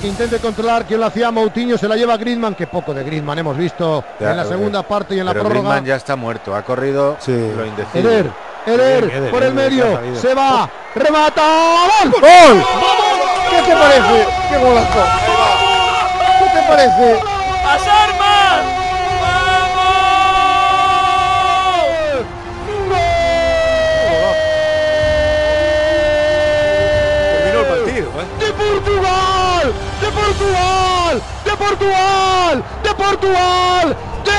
que intente controlar quien lo hacía Moutinho, se la lleva Griezmann, que poco de Griezmann hemos visto Ya, en la eh, segunda parte y en la Pero prórroga. Griezmann ya está muerto, ha corrido Sí. lo indecible. Eder, Eder, por el medio, se va, remata, ¡gol! ¡Gol! ¿Qué te parece? ¡Qué golazo! ¿Qué te parece? ¡Las Portugal, de Portugal, de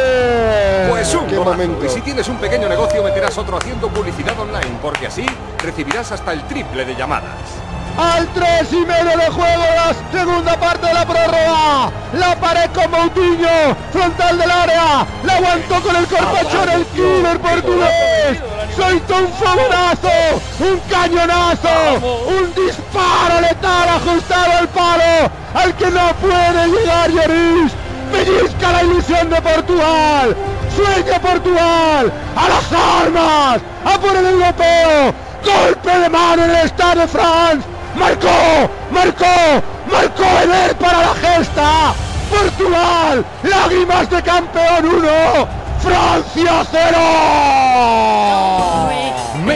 Eder. Pues un Qué golazo. momento. Y si tienes un pequeño negocio, meterás otro haciendo publicidad online, porque así recibirás hasta el triple de llamadas. Al tres y medio de juego, la segunda parte de la prórroga. La pared con Moutinho, frontal del área. La aguantó con el corpachón el killer portugués. Soltó un fogonazo, un cañonazo, un ajustado al palo, al que no puede llegar Lloris. Pellizca la ilusión de Portugal. Sueña Portugal. A las armas. A por el europeo. Golpe de mano en el Stade de France. Marcó, marcó, marcó Eder para la gesta. Portugal, lágrimas de campeón 1, Francia 0.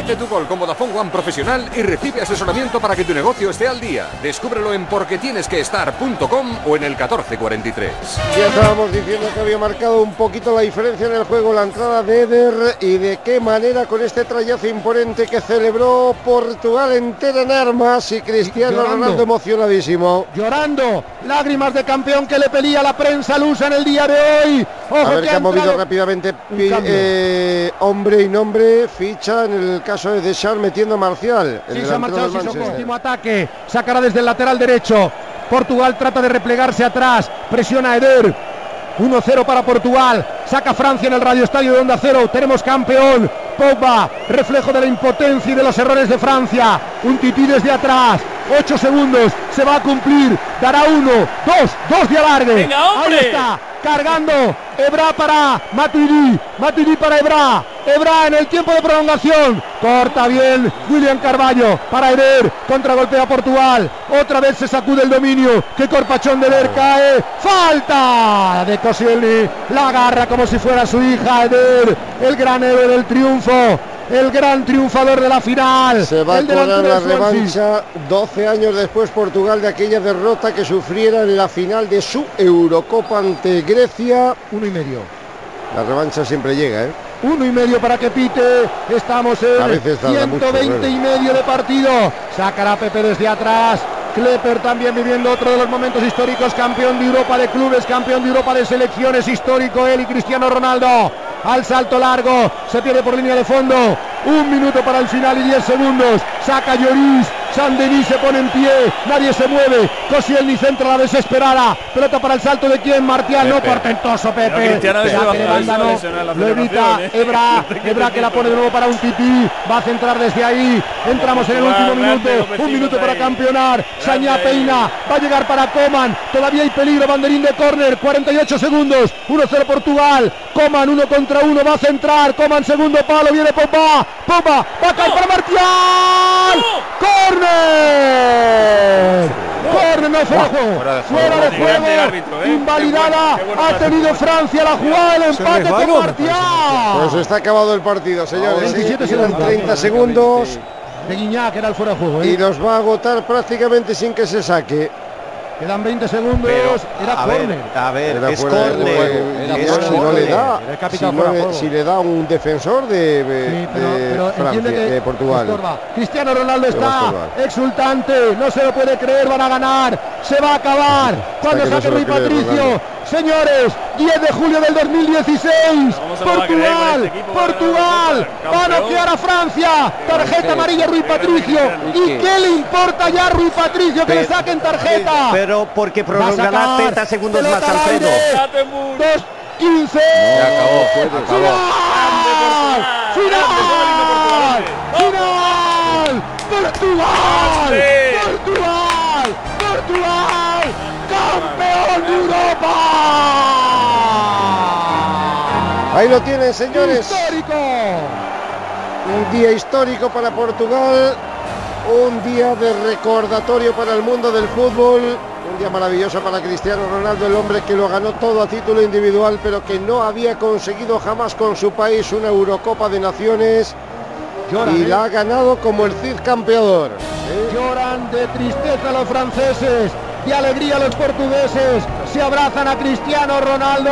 Mete tu gol con Vodafone One profesional y recibe asesoramiento para que tu negocio esté al día. Descúbrelo en porquetienesqueestar.com o en el 1443. Ya estábamos diciendo que había marcado un poquito la diferencia en el juego la entrada de Eder y de qué manera con este trayazo imponente que celebró Portugal entera en armas y Cristiano Llorando. Ronaldo emocionadísimo. Llorando, lágrimas de campeón que le pedía la prensa lusa en el día de hoy. Ojo A ver que ha movido entrado- rápidamente eh, hombre y nombre, ficha en el caso de Deschamps metiendo a Marcial. el Sí, se ha marchado del Sissoko. Último ataque. Sacará desde el lateral derecho. Portugal trata de replegarse atrás. Presiona a Eder. 1-0 para Portugal. Saca Francia en el Radio Estadio de Onda Cero. Tenemos campeón. Pogba, reflejo de la impotencia y de los errores de Francia. Un tití desde atrás. 8 segundos. Se va a cumplir. Dará uno, dos, dos de alargue. ¡Venga, hombre! Ahí está. Cargando. Ebra para Matuidi. Matuidi para Ebra. Ebra en el tiempo de prolongación. Corta bien William Carballo para Eder. Contragolpea Portugal. Otra vez se sacude el dominio. Que corpachón de Eder cae. Falta de Koscielny. La agarra como si fuera su hija Eder. El gran héroe del triunfo. El gran triunfador de la final. Se va a cobrar la revancha 12 años después Portugal de aquella derrota que sufriera en la final de su Eurocopa ante Grecia. Uno y medio. La revancha siempre llega, ¿eh? Uno y medio para que pite. Estamos A en veces tarda mucho, 120 bueno. y medio de partido. Sacará Pepe desde atrás. Klepper también viviendo otro de los momentos históricos. Campeón de Europa de clubes, campeón de Europa de selecciones. Histórico él y Cristiano Ronaldo. Al salto largo. Se pierde por línea de fondo. Un minuto para el final y 10 segundos. Saca Lloris. San Denis se pone en pie. Nadie se mueve. Koscielny centra la desesperada. Pelota para el salto de quién? Martial. No Pepe. portentoso Pepe. No. lesiona la Lo evita ¿eh? Ebra. Ebra que la pone de nuevo para un tití. Va a centrar desde ahí. Entramos en el último minuto. Un minuto para campeonar. Saña. Peina. Va a llegar para Coman. Todavía hay peligro. Banderín de córner. 48 segundos. 1-0 Portugal. Coman uno contra uno. Va a centrar. Coman segundo palo. Viene Pogba. Pogba. Va a caer para Martial. ¡Córner! Córner, no fuera de juego. Fuera de juego. ¿eh? Invalidada. Ha tenido Francia la jugada. El empate con Martial. Pues está acabado el partido, señores. 27 ¿eh? Quedan segundos. 30 segundos De Guiñac era el fuera de juego. ¿eh? y nos va a agotar prácticamente sin que se saque. Quedan 20 segundos. Pero, era a ver, córner. a ver, Era es de fuera si de no le da, Era si, capitán no fuera de le- juego. si le da un defensor de, Sí, pero, de pero Francia, que de Portugal. estorba. Cristiano Ronaldo está exultante, no se lo puede creer, van a ganar, se va a acabar. Cuando que no saque lo Rui Patricio, Ronaldo. señores, 10 de julio del 2016, ¿Cómo se lo va a creer con Portugal, este equipo? Portugal, la va a noquear a Francia, tarjeta amarilla Rui Patricio, ¿y qué le importa ya a Rui Patricio que le saquen tarjeta? Pero porque prolongará sacar, 30 segundos más Alfredo. 2, 15. Ya acabó, acabó. ¡Final! ¡Final! ¡Final! ¡Portugal! ¡Portugal! ¡Portugal! Ahí lo tienen, señores. ¡Histórico! Un día histórico para Portugal. un día de recordatorio para el mundo del fútbol, un día maravilloso para Cristiano Ronaldo, el hombre que lo ganó todo a título individual, pero que no había conseguido jamás con su país una Eurocopa de Naciones Lloran, y ¿eh? la ha ganado como el Cid campeador. Lloran de tristeza los franceses, de alegría los portugueses. Se abrazan a Cristiano Ronaldo.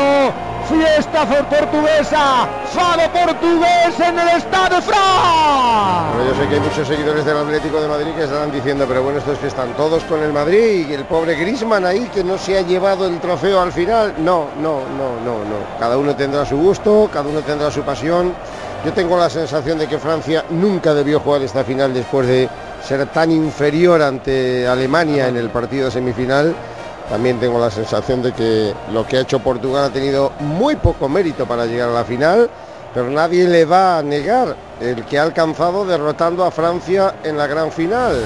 Fiesta portuguesa, fado portugués en el Estado de France. Bueno, yo sé que hay muchos seguidores del Atlético de Madrid que estarán diciendo, pero bueno, estos que están todos con el Madrid y el pobre Grisman ahí que no se ha llevado el trofeo al final. No, no, no, no, no. Cada uno tendrá su gusto, cada uno tendrá su pasión. Yo tengo la sensación de que Francia nunca debió jugar esta final después de ser tan inferior ante Alemania en el partido semifinal. También tengo la sensación de que lo que ha hecho Portugal ha tenido muy poco mérito para llegar a la final, pero nadie le va a negar el que ha alcanzado derrotando a Francia en la gran final.